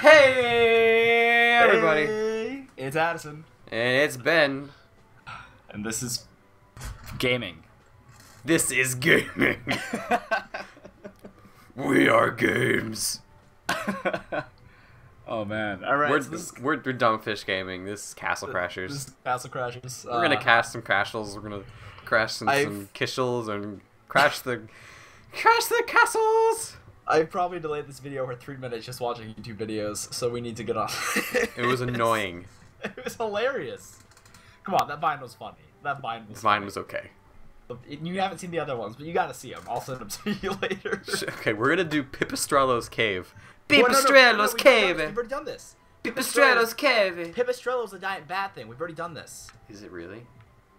Hey, everybody. Hey, it's Addison, And it's Ben. and this is gaming. This is gaming. we are games. oh man! All right, We're, so this we're, we're Dumbfish Gaming. This is Castle this Crashers. is Castle Crashers. we're gonna Uh, cast some crashles. We're gonna crash some, I've- some kishels and crash the crash the castles. I probably delayed this video for three minutes just watching YouTube videos, so we need to get off. It was annoying. It was hilarious. Come on, that vine was funny. That vine was. Mine was okay. You haven't seen the other ones, but you gotta see them. I'll send them to you later. Okay, we're gonna do Pipistrello's cave. Well, no, no, no, no, Pipistrello's we've already done this. cave. We've already done this. Pipistrello's cave. Pipistrello's a giant bat thing. We've already done this. Is it really?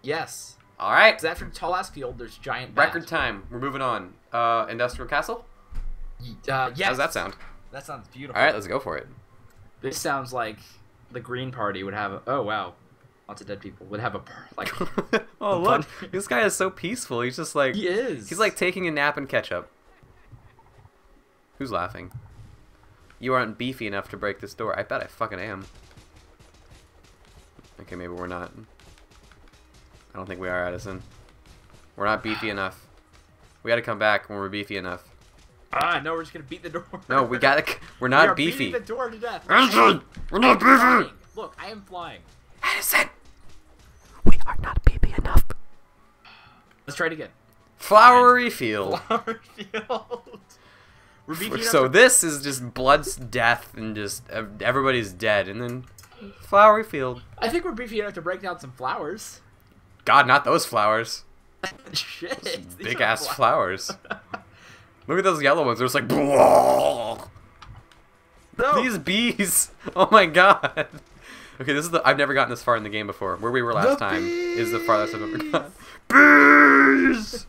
Yes. All right. Because after Tall Ass Field, there's giant bat. Record time. We're moving on. Uh, Industrial Castle. Uh, yes. How does that sound? That sounds beautiful. All right, let's go for it. This sounds like the Green Party would have. A, oh wow, lots of dead people would have a like. oh look, this guy is so peaceful. He's just like he is. he's like taking a nap in ketchup. Who's laughing? You aren't beefy enough to break this door. I bet I fucking am. Okay, maybe we're not. I don't think we are, Addison. We're not beefy enough. We gotta come back when we're beefy enough. Ah, no, we're just gonna beat the door. No, we gotta. We're We not are beefy. beating the door to death. Addison, we're not Flying. beefy. Look, I am flying. Addison, we are not beefy enough. Let's try it again. Flowery field. Flower field. We're beating it So up this is just blood's death and just everybody's dead, and then flowery field. I think we're beefy enough to break down some flowers. God, not those flowers. Shit. these Big ass fla- flowers. Look at those yellow ones. They're just like. "Blah." No. These bees. Oh my god. Okay, this is the. I've never gotten this far in the game before. Where we were last The time is the farthest I've ever gotten. Bees.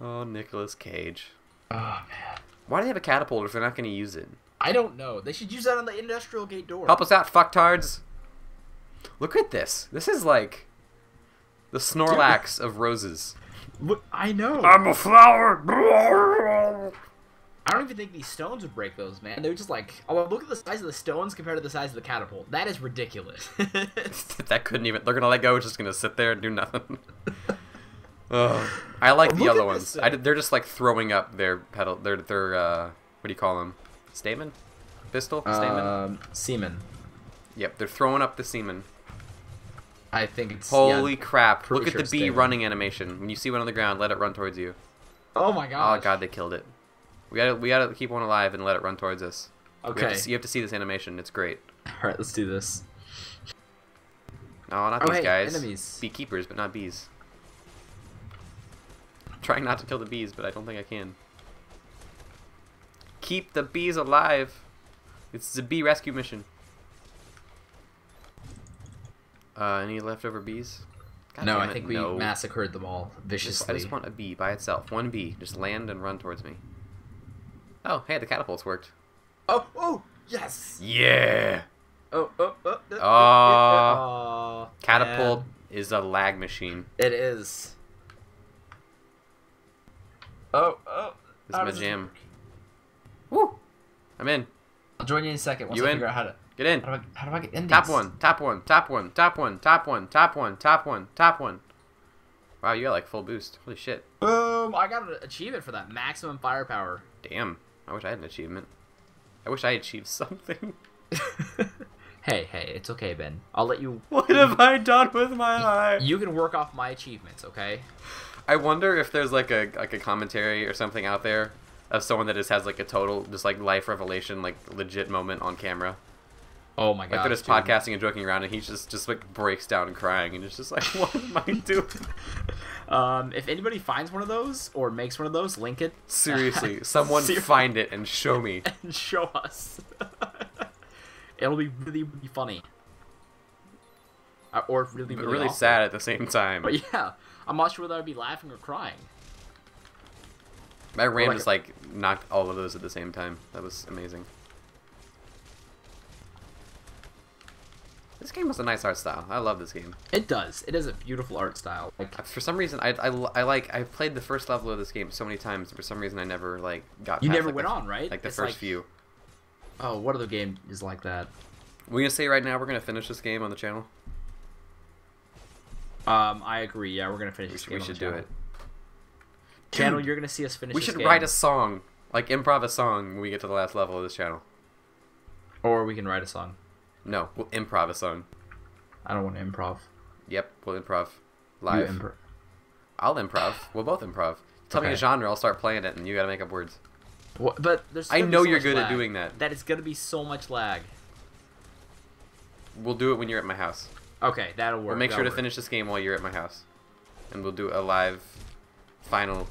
oh, Nicolas Cage. oh man. Why do they have a catapult if they're not going to use it? I don't know. They should use that on the industrial gate door. Help us out, fucktards. Look at this. This is like the Snorlax of roses. Look, I know. I'm a flower. I don't even think these stones would break those, man. They're just like, oh, look at the size of the stones compared to the size of the catapult. That is ridiculous. that couldn't even. They're gonna let go. It's just gonna sit there and do nothing. Ugh. I like the Look other ones. I, they're just like throwing up their pedal. Their their uh, what do you call them? Stamen, pistol, stamen. um, semen. Yep, they're throwing up the semen. I think it's Holy yeah. crap! Look at it's the bee running animation. When you see one on the ground, let it run towards you. Oh my god. Oh god, they killed it. We gotta we gotta keep one alive and let it run towards us. We have Okay. to you have to see this animation. It's great. All right, let's do this. No, not Oh, these hey, guys. enemies. Beekeepers, but not bees. I'm trying not to kill the bees, but I don't think I can. Keep the bees alive. It's a bee rescue mission. Uh, any leftover bees? God no, I think we no. massacred them all Just- viciously. I just want a bee by itself. One bee. Just land and run towards me. Oh, hey, the catapults worked. Oh, oh, yes. Yeah! Oh, oh, oh. oh, Aw. oh, Catapult man. is a lag machine. It is. Oh, oh. This is my jam. Woo! I'm in. I'll join you in a second once You I in? figure out how to. Get in. How do I, how do I get in Top these? one, top one, top one, top one, top one, top one, top one, top one. Wow, you got like full boost. Holy shit. Boom! I got an achievement for that. Maximum firepower. Damn. I wish I had an achievement. I wish I achieved something. hey, hey, it's okay, Ben. I'll let you. what have I done with my life? You can work off my achievements, okay? I wonder if there's like a like a commentary or something out there of someone that just has like a total just like life revelation like legit moment on camera. Oh my Like god. they're just podcasting and joking around and he just just like breaks down and crying and it's just like what am I doing? Um, if anybody finds one of those or makes one of those, link it. Seriously, someone Ser- find it and show me. and show us. It'll be really, really funny. Uh, or really, But really, really awful. sad at the same time. But yeah, I'm not sure whether I'd be laughing or crying. I ram like just like knocked all of those at the same time. That was amazing. This game has a nice art style. I love this game. It does. It is a beautiful art style. Like For some reason, I, I, I like I've played the first level of this game so many times. For some reason, I never like got. you past, never like, went the, on, right? Like the It's first like, few. Oh, what other game is like that? We're gonna say right now we're gonna finish this game on the channel. Um, I agree. Yeah, we're gonna finish We this we on the should do channel. it. Channel, you're gonna see us finish. We this should game. write a song, like improv a song when we get to the last level of this channel. or we can write a song. No, we'll improv a song. I don't want to improv. Yep, we'll improv You live. impro- I'll improv. We'll both improv. Tell me a genre, I'll start playing it, and you gotta make up words. What, but there's. I know so you're much good at doing that. That it's gonna be so much lag. We'll do it when you're at my house. Okay, that'll work. We'll make sure to that'll work. finish this game while you're at my house, and we'll do a live final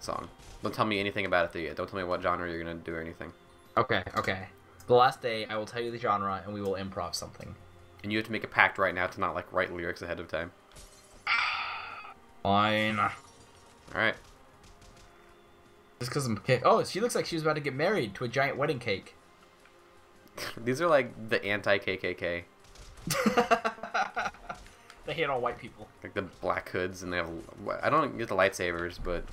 song. Don't tell me anything about it yet. Don't tell me what genre you're gonna do or anything. Okay, okay. The last day, I will tell you the genre, and we will improv something. And you have to make a pact right now to not like write lyrics ahead of time. Fine. All right. Just because I'm. Ca- oh, she looks like she was about to get married to a giant wedding cake. These are like the anti KKK, they hate all white people. like the black hoods, and they have. I don't get the lightsabers, but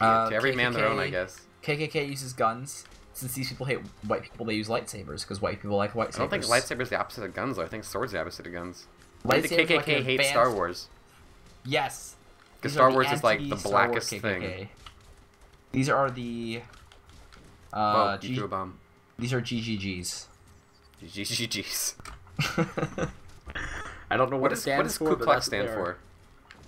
Uh, to every man their own, I guess. KKK uses guns. Since these people hate white people, they use lightsabers because white people like lightsabers. I don't think lightsabers the opposite of guns. Though. I think swords the opposite of guns. I think the KKK like an hates Star Wars Yes. because Star Wars is like the blackest thing. These are the. Whoa, Uh, you G- threw a bomb. these are GGGs. GGGs. I don't know what, What it does stands what does for. Ku Klux stand for?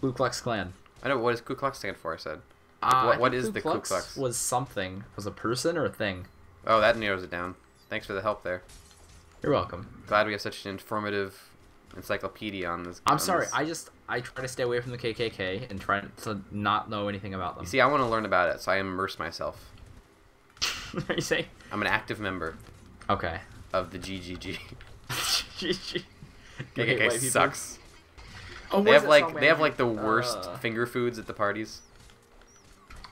Ku Klux Klan. I know what does Ku Klux stand for. I said. Uh, what- I what think is the Ku Klux? Was something was a person or a thing? Oh, that narrows it down. Thanks for the help there. You're welcome. Glad we have such an informative encyclopedia on this. I'm on sorry. this. I just I try to stay away from the KKK and try to not know anything about them. You see, I want to learn about it, so I immerse myself. are you saying? I'm an active member Okay. of the GGG. GG. You KKK white sucks. Oh, They have like they have like the worst Uh, finger foods at the parties.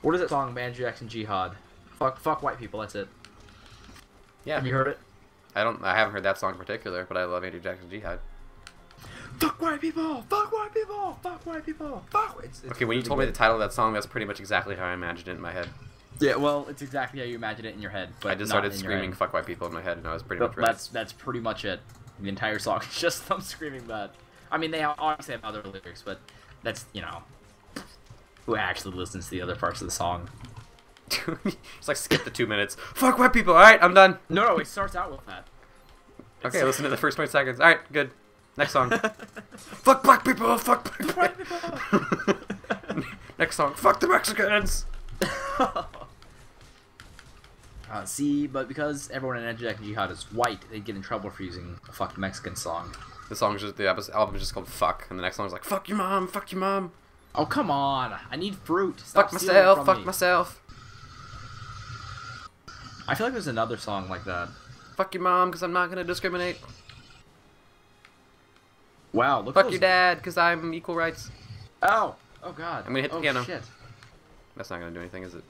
What is that song? Man Jackson Jihad. Fuck, fuck white people. That's it. Yeah, Have you heard it? I don't. I haven't heard that song in particular, but I love Andrew Jackson Jihad. Fuck white people. Fuck white people. Fuck white people. Fuck. It's, it's Okay, when you told me the title of that song, that's pretty much exactly how I imagined it in my head. Yeah, well, it's exactly how you imagine it in your head. But I just started in screaming "fuck white people" in my head, and I was pretty But much right. That's that's pretty much it. The entire song is just them screaming that. I mean, they obviously have other lyrics, but that's you know, who actually listens to the other parts of the song? Just like skip the two minutes. Fuck white people. All right, I'm done. No, no, it starts out with that. Okay, listen to the first 20 seconds. All right, good. Next song. fuck black people. Fuck black people. Next song. Fuck the Mexicans. Uh, see, but because everyone in Anti Jihad is white, they get in trouble for using a fuck Mexican song. The song's just the album is just called "Fuck," and the next song is like "Fuck your mom." Fuck your mom. Oh come on! I need fruit. Stop fuck myself. Fuck me. myself. I feel like there's another song like that. Fuck your mom, because I'm not gonna discriminate. Wow, look. Fuck your dad, because I'm equal rights. Oh, oh god. I'm gonna hit the oh, piano. Shit. That's not gonna do anything, is it?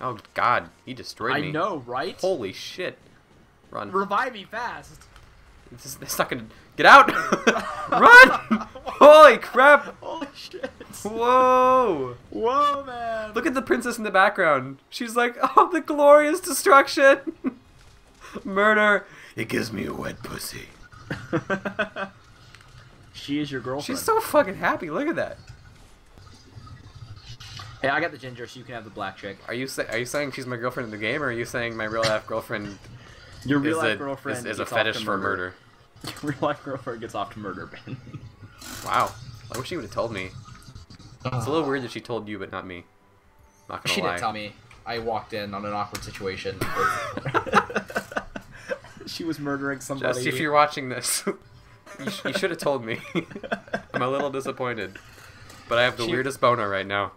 Oh God, he destroyed I me. I know, right? Holy shit. Run. Revive me fast. It's, just, it's not gonna get out. Run! Holy crap! Holy shit. Whoa! Whoa, man. Look at the princess in the background. She's like, oh, the glorious destruction. Murder. It gives me a wet pussy. she is your girlfriend. She's so fucking happy. Look at that. Hey, I got the ginger, so you can have the black chick. Are you say, are you saying she's my girlfriend in the game, or are you saying my real life girlfriend Your real life a girlfriend is, is a fetish to for murder? Your real life girlfriend gets off to murder, Ben. Wow. I wish she would have told me. It's a little weird that she told you, but not me. Not gonna She lie. didn't tell me. I walked in on an awkward situation. she was murdering somebody. Just if you're watching this, you, sh- you should have told me. I'm a little disappointed, but I have the She- weirdest boner right now.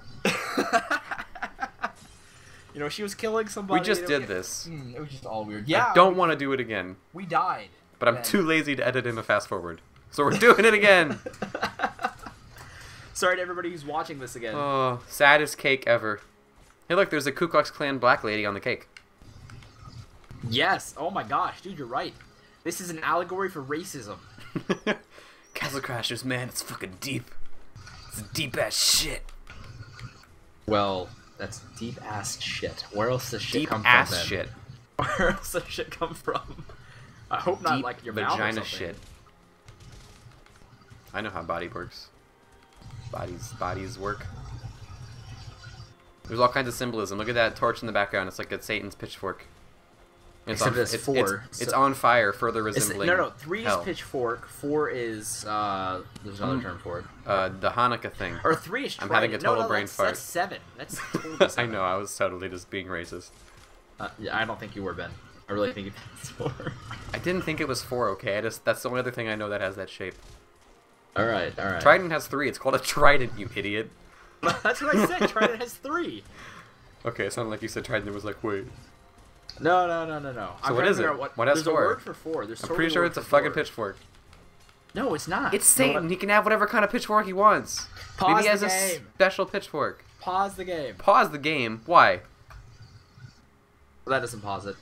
You know, she was killing somebody. We just did it- this. Mm, It was just all weird. Yeah. I don't want to do it again, We died. but I'm Ben. too lazy to edit in a fast forward. So we're doing it again. Sorry to everybody who's watching this again. Oh, saddest cake ever. Hey, look, there's a Ku Klux Klan black lady on the cake. yes. Oh my gosh, dude, you're right. This is an allegory for racism. Castle Crashers, man, it's fucking deep. It's deep ass shit. Well, that's deep ass shit. Where else does shit Deep come ass from? then? shit. Where else does shit come from? I hope not Deep like your vagina shit. I know how body works. Bodies, bodies work. There's all kinds of symbolism. Look at that torch in the background. It's like a Satan's pitchfork. It's Except on, it's it's, four, It's, it's so- on fire, further It's- resembling. no, no. Three hell. is pitchfork. Four is uh. There's another Mm. term for it. Uh, the Hanukkah thing. Or three is. I'm having a total no, brain that's, fart. That's seven. That's totally I know. I was totally just being racist. Uh, yeah, I don't think you were Ben. I really think it's four. I didn't think it was four. Okay, I just that's the only other thing I know that has that shape. All right, all right. Trident has three. It's called a trident, you idiot. That's what I said. Trident has three. Okay, it sounded like you said trident. Was like wait. No, no, no, no, no. I'm what trying to is figure it? What, What has there's four? a word for four. There's I'm pretty sure it's a fucking four. pitchfork. No, it's not. It's No, Satan. what- He can have whatever kind of pitchfork he wants. Pause Maybe he has the a special pitchfork. Pause the game. Pause the game. Why? That doesn't pause it.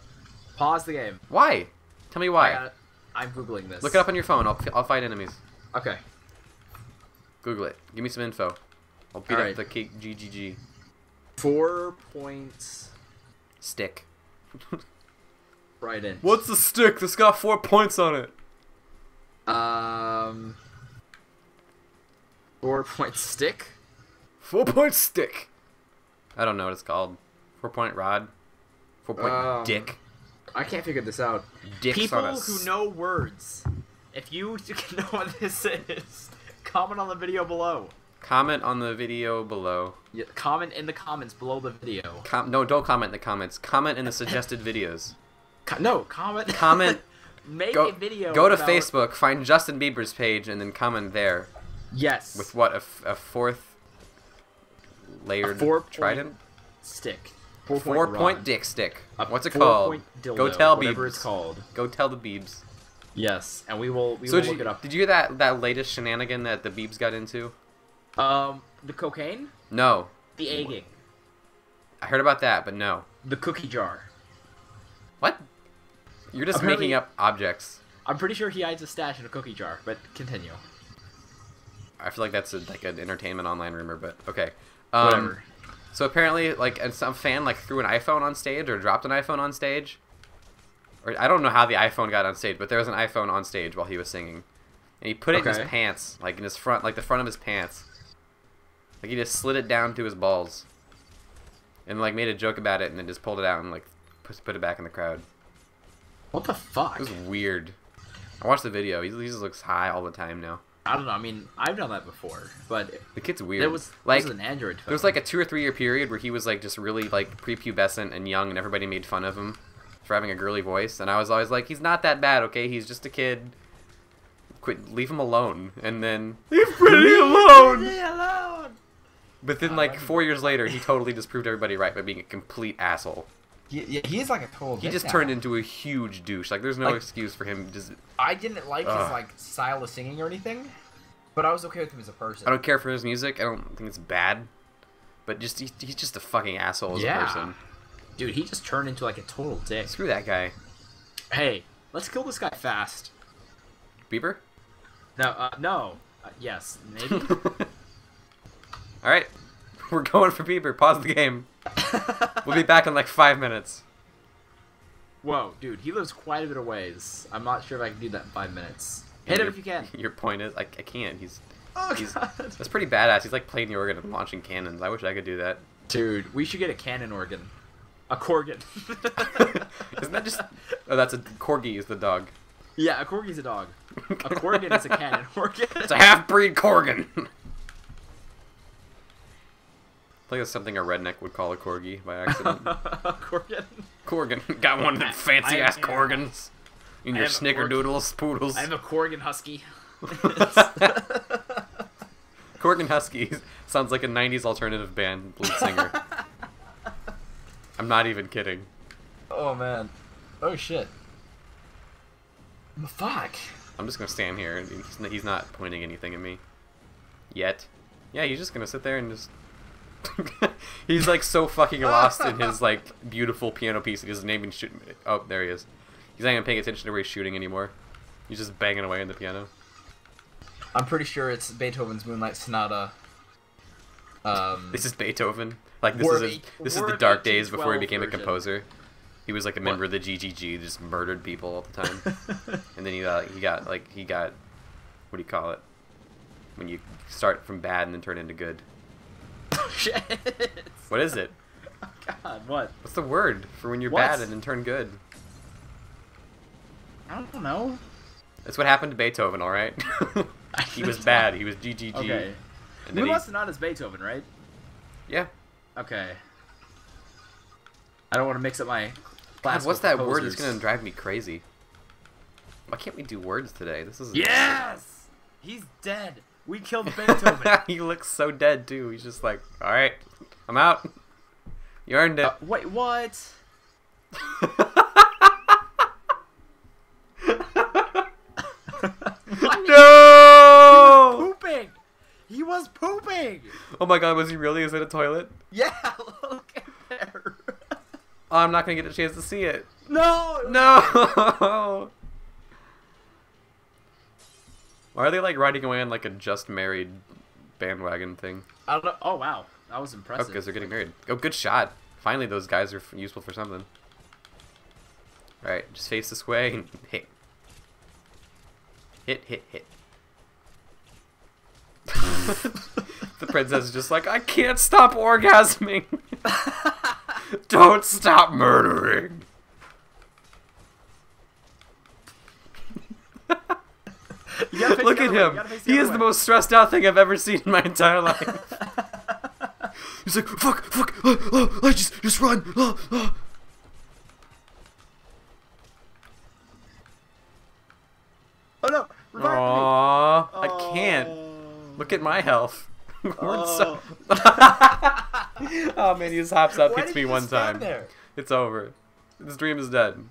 Pause the game. Why? Tell me why. got it. I'm googling this. Look it up on your phone. I'll, I'll fight enemies. Okay. Google it. Give me some info. I'll beat Alright. up the K- GGG Four points. stick. right in. What's the stick that's got four points on it? Um. Four point stick. Four point stick. I don't know what it's called. Four point rod. Four point Um, dick. I can't figure this out. Dicks People on a who know words, if you know what this is, comment on the video below. Comment on the video below. Yeah, comment in the comments below the video. Com- no, don't comment in the comments. Comment in the suggested videos. Co- no, comment. Comment- Make Go, a video. go to about- Facebook, find Justin Bieber's page, and then comment there. Yes. With what? A, f- a fourth layered four-point trident? stick. Four, Four point, point dick stick. A What's it called? dildo, Go tell Biebs. it's called. Go tell the Beebs. Yes, and we will we So will look you, it up. did you hear that that latest shenanigan that the Beebs got into? Um, the cocaine, No, the egging, I heard about that, but no. the cookie jar. What? You're just Apparently- making up objects. I'm pretty sure he hides a stash in a cookie jar. But continue. I feel like that's a, like an entertainment online rumor, but okay. Um, Whatever. So apparently, like, and some fan like threw an iPhone on stage or dropped an iPhone on stage, or I don't know how the iPhone got on stage, but there was an iPhone on stage while he was singing, and he put it in his pants, like in his front, like the front of his pants, like he just slid it down to his balls, and like made a joke about it, and then just pulled it out and like put it back in the crowd. What the fuck? It was weird. I watched the video. He, he just looks high all the time now. I don't know. I mean, I've done that before, but The kid's weird. there was like was an Android phone. There was like a two or three year period where he was like just really like prepubescent and young, and everybody made fun of him for having a girly voice. And I was always like, he's not that bad, okay? He's just a kid. Quit, leave him alone. And then leave Pretty alone. Leave me alone. But then I like like four years later, he totally disproved everybody right by being a complete asshole. He, yeah, he's like a total. He just now. turned into a huge douche. Like there's no Like- excuse for him. Just I didn't like Ugh. his like style of singing or anything, but I was okay with him as a person. I don't care for his music. I don't think it's bad. But just he, he's just a fucking asshole as Yeah. a person. Dude, he just turned into like a total dick. Screw that guy. Hey, let's kill this guy fast. Bieber. No, uh, no. Uh, yes, maybe. All right, we're going for Bieber. Pause the game. We'll be back in like five minutes. Whoa, dude, he lives quite a bit of ways. I'm not sure if I can do that in five minutes. Hit him Your- if you can. Your point is, I, I can't. He's Oh he's god. that's pretty badass. He's like playing the organ and launching cannons. I wish I could do that. Dude, we should get a cannon organ. A corgan. Isn't that just? Oh, that's a corgi. Is the dog? Yeah, a corgi's a dog. A corgan is a cannon organ. It's a half-breed corgan. I think that's something a redneck would call a corgi by accident. corgan. Corgan. Got one of them I- fancy ass corgans. In your snickerdoodles, poodles. I'm a corgan husky. Corgan Husky sounds like a 90s alternative band lead singer. I'm not even kidding. Oh man. Oh shit. Fuck. I'm just gonna stand here he's not, he's not pointing anything at me. Yet. Yeah, he's just gonna sit there and just. he's like so fucking lost in his like beautiful piano piece that he doesn't even shoot. Oh, there he is. He's not even paying attention to where he's shooting anymore. He's just banging away on the piano. I'm pretty sure it's Beethoven's Moonlight Sonata. Um, This is Beethoven. Like this War is eight- this is the dark days before he 1812 became a composer. He was like a member of the GGG, just murdered people all the time. and then he got he got like he got what do you call it? When you start from bad and then turn into good. Shit. What is it? Oh, God, what? What's the word for when you're What? bad and then turn good? I don't know. That's what happened to Beethoven, all right? he was bad. He was GGG. Okay. And then he, Moonlight Sonata is Beethoven, right? yeah. Okay. I don't want to mix up my. God, what's that word that's gonna drive me crazy? Why can't we do words today? This is Yes! He's dead. We killed Beethoven. he looks so dead too. He's just like, all right, I'm out. You earned it. Uh, wait, what? no! Pooping! He was pooping! Oh my god, was he really? Is it a toilet? Yeah, look at there. Oh, I'm not gonna get a chance to see it. No! No! Why are they like riding away on like a just married bandwagon thing? I don't know. Oh, wow. That was impressive. Oh, impressive. because they're getting married. Oh, good shot. Finally, those guys are f- useful for something. Alright, just face this way and hit. Hit, hit, hit. the princess is just like, I can't stop orgasming. Don't stop murdering. You gotta face Look at way, him. gotta face the He is the most stressed out thing I've ever seen in my entire life. He's like, fuck, fuck, uh, uh, I just, just run. Uh, uh. Oh no! Revive! Aww, I can't. Look at my health. We're oh. so... oh man, he just hops up, Why hits me one time. There? It's over. This dream is dead.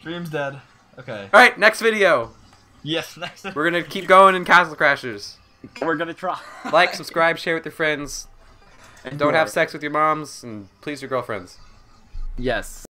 Dream's dead. Okay. All right, next video. Yes. Next. We're gonna keep going in Castle Crashers. We're gonna try. Like, subscribe, share with your friends. Don't have sex with your moms, and please your girlfriends. Yes.